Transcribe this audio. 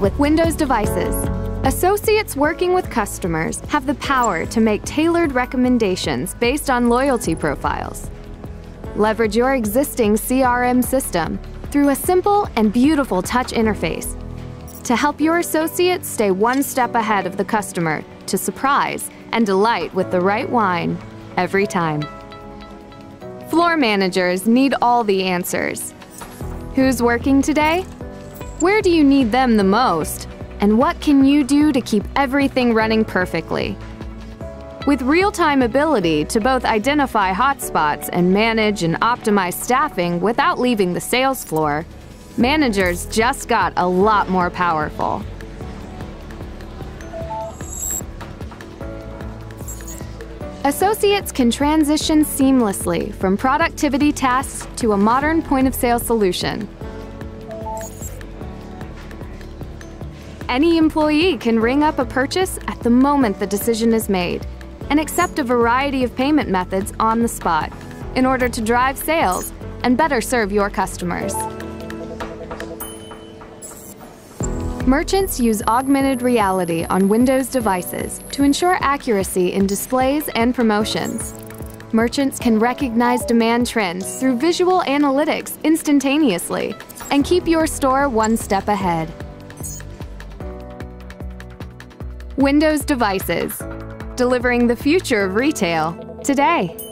with Windows devices. Associates working with customers have the power to make tailored recommendations based on loyalty profiles. Leverage your existing CRM system through a simple and beautiful touch interface to help your associates stay one step ahead of the customer to surprise and delight with the right wine every time. Floor managers need all the answers. Who's working today? Where do you need them the most? And what can you do to keep everything running perfectly? With real-time ability to both identify hotspots and manage and optimize staffing without leaving the sales floor, managers just got a lot more powerful. Associates can transition seamlessly from productivity tasks to a modern point-of-sale solution. Any employee can ring up a purchase at the moment the decision is made and accept a variety of payment methods on the spot in order to drive sales and better serve your customers. Merchants use augmented reality on Windows devices to ensure accuracy in displays and promotions. Merchants can recognize demand trends through visual analytics instantaneously and keep your store one step ahead. Windows devices, delivering the future of retail today.